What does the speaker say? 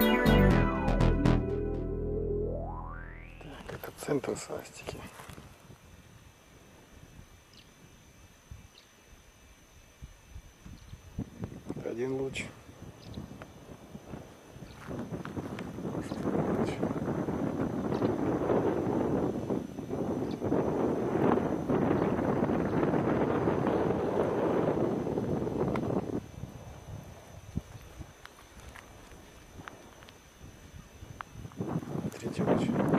Так, это центр састики. Это один луч. vidéo dessus.